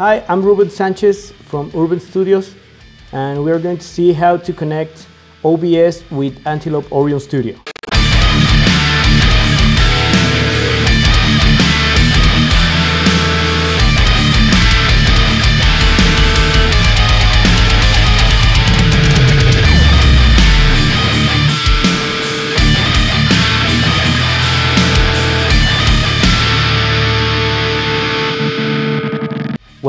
Hi, I'm Ruben Sanchez from Urvn Studios and we're going to see how to connect OBS with Antelope Orion Studio.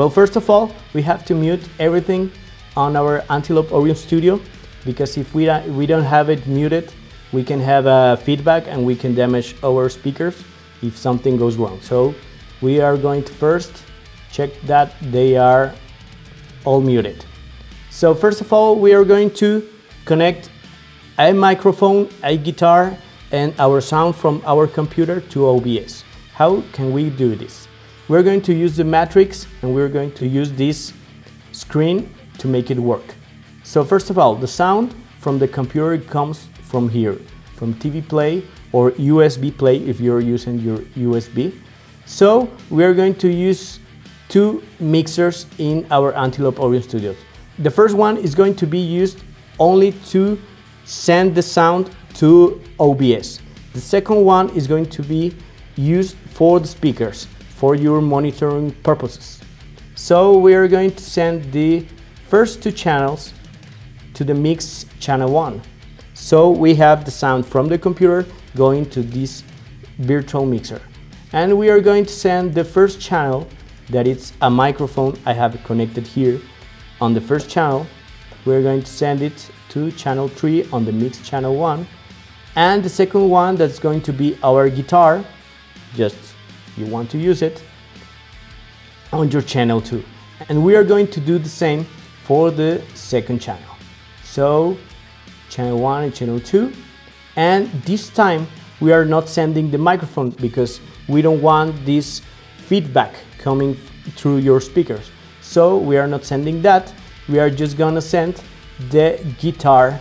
Well, first of all, we have to mute everything on our Antelope Orion Studio because if we don't, we don't have it muted, we can have a feedback and we can damage our speakers if something goes wrong. So we are going to first check that they are all muted. So first of all, we are going to connect a microphone, a guitar, and our sound from our computer to OBS. How can we do this? We're going to use the matrix and we're going to use this screen to make it work. So first of all, the sound from the computer comes from here, from TB play or USB play if you're using your USB. So we are going to use two mixers in our Antelope Orion Studios. The first one is going to be used only to send the sound to OBS. The second one is going to be used for the speakers for your monitoring purposes. So we are going to send the first two channels to the mix channel 1. So we have the sound from the computer going to this virtual mixer. And we are going to send the first channel that it's a microphone I have connected here on the first channel. We're going to send it to channel 3 on the mix channel 1. And the second one that's going to be our guitar, just you want to use it on your channel too. And we are going to do the same for the second channel. So channel 1 and channel 2. And this time we are not sending the microphone because we don't want this feedback coming through your speakers. So we are not sending that. We are just gonna send the guitar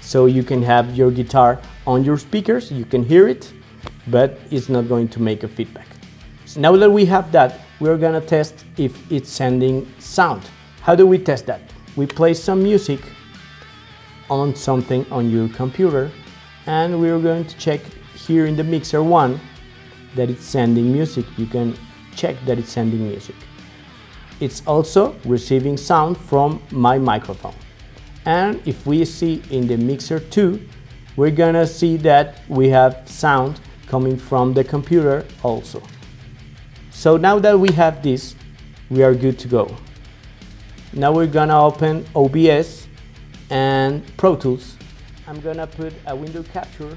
so you can have your guitar on your speakers, you can hear it, but it's not going to make a feedback. Now that we have that, we're gonna test if it's sending sound. How do we test that? We play some music on something on your computer and we're going to check here in the mixer one that it's sending music. You can check that it's sending music. It's also receiving sound from my microphone. And if we see in the mixer 2, we're gonna see that we have sound coming from the computer also. So now that we have this, we are good to go. Now we're gonna open OBS and Pro Tools. I'm gonna put a window capture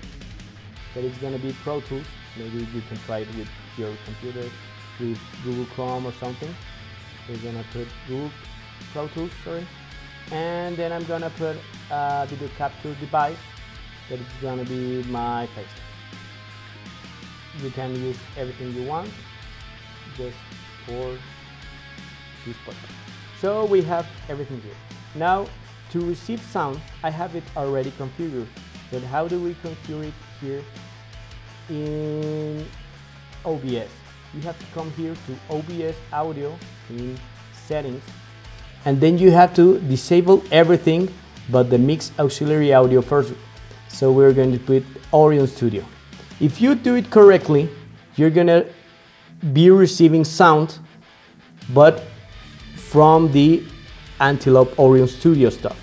that is gonna be Pro Tools. Maybe you can try it with your computer with Google Chrome or something. We're gonna put Google Pro Tools, sorry. And then I'm gonna put a video capture device that is gonna be my face you can use everything you want just for this purpose. So we have everything here. Now to receive sound, I have it already configured. But how do we configure it here in OBS? You have to come here to OBS audio in settings and then you have to disable everything but the mix auxiliary audio first. So we're going to put Orion Studio. If you do it correctly, you're gonna be receiving sound, but from the Antelope Orion Studio stuff.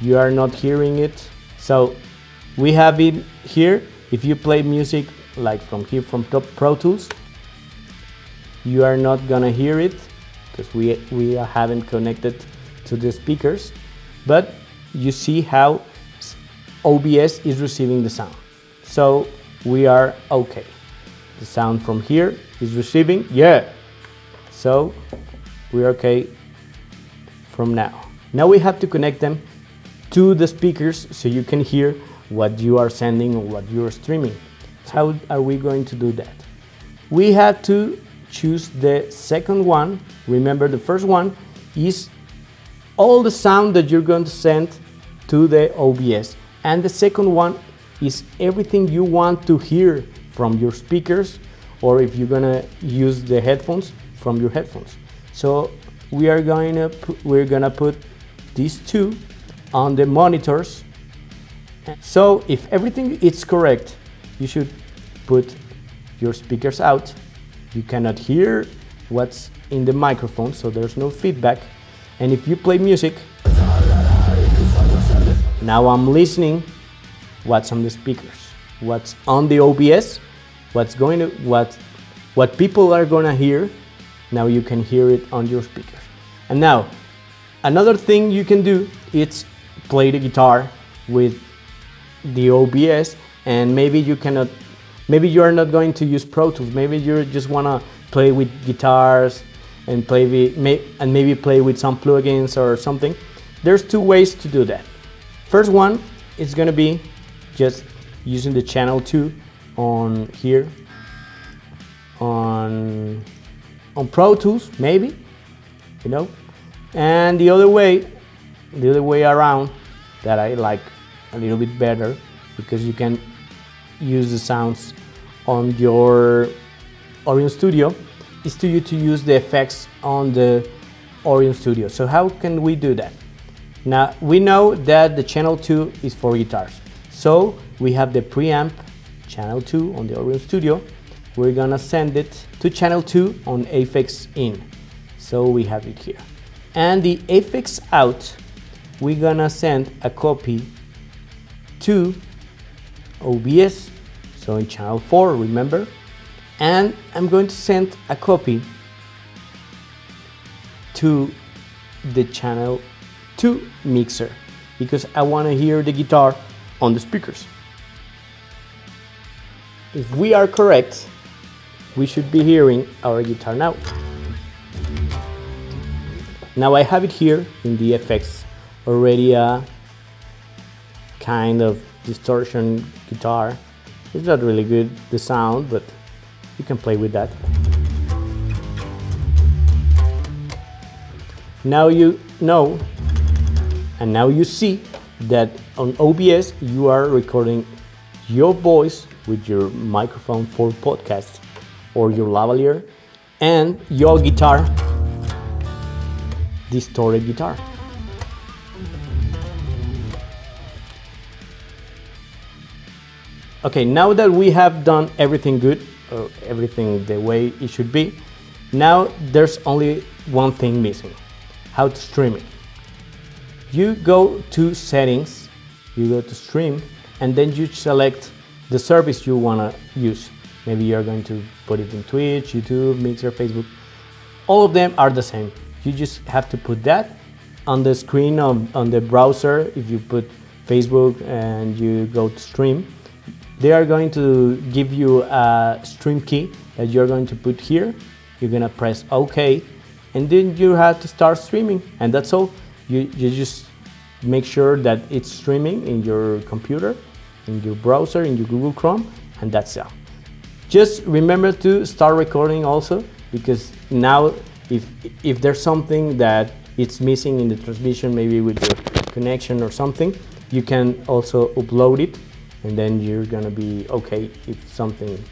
You are not hearing it. So we have it here. If you play music like from here from Top Pro Tools, you are not gonna hear it because we, we haven't connected to the speakers, but you see how OBS is receiving the sound. So we are okay. The sound from here is receiving, yeah. So we're okay from now. Now we have to connect them to the speakers so you can hear what you are sending or what you are streaming. How are we going to do that? We have to choose the second one. Remember the first one is all the sound that you're going to send to the OBS. And the second one is everything you want to hear from your speakers or if you're gonna use the headphones from your headphones. So we are going to we're gonna put these two on the monitors. So if everything is correct, you should put your speakers out. You cannot hear what's in the microphone, so there's no feedback. And if you play music, now I'm listening what's on the speakers, what's on the OBS, what's going to what what people are gonna hear. Now you can hear it on your speakers. And now another thing you can do is play the guitar with the OBS and maybe you cannot maybe you are not going to use Pro Tools maybe you just want to play with guitars and play with, and maybe play with some plugins or something there's two ways to do that first one is to be just using the channel 2 on here on on Pro Tools maybe you know and the other way the other way around that I like a little bit better because you can use the sounds on your Orion Studio is to you to use the effects on the Orion Studio. So how can we do that? Now we know that the channel 2 is for guitars. So we have the preamp channel 2 on the Orion Studio. We're gonna send it to channel 2 on AFX in. So we have it here. And the AFX out, we're gonna send a copy to OBS, so in channel 4, remember? And I'm going to send a copy to the channel 2 mixer because I want to hear the guitar on the speakers. If we are correct, we should be hearing our guitar now. Now I have it here in the effects already a kind of distortion guitar. It's not really good, the sound, but you can play with that. Now you know and now you see that on OBS you are recording your voice with your microphone for podcast or your lavalier and your guitar distorted guitar. Okay, now that we have done everything good, or everything the way it should be, now there's only one thing missing, how to stream it. You go to settings, you go to stream, and then you select the service you wanna use. Maybe you're going to put it in Twitch, YouTube, Mixer, Facebook. All of them are the same. You just have to put that on the screen of, on the browser. If you put Facebook and you go to stream, they are going to give you a stream key that you're going to put here. You're gonna press OK, and then you have to start streaming, and that's all. You, you just make sure that it's streaming in your computer, in your browser, in your Google Chrome, and that's it. Just remember to start recording also, because now if, if there's something that it's missing in the transmission, maybe with your connection or something, you can also upload it and then you're gonna be okay if something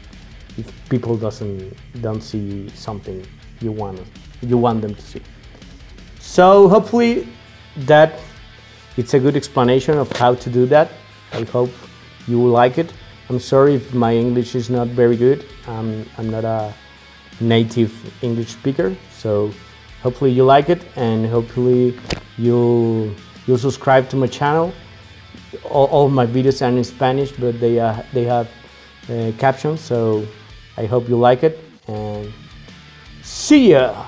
if people doesn't don't see something you want you want them to see so hopefully that it's a good explanation of how to do that. I hope you will like it. I'm sorry if my english is not very good. Um, i'm not a native english speaker so hopefully you like it and hopefully you'll you'll subscribe to my channel. All, all my videos are in Spanish, but they, uh, they have uh, captions, so I hope you like it, and see ya!